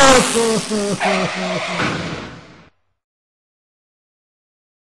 Oh,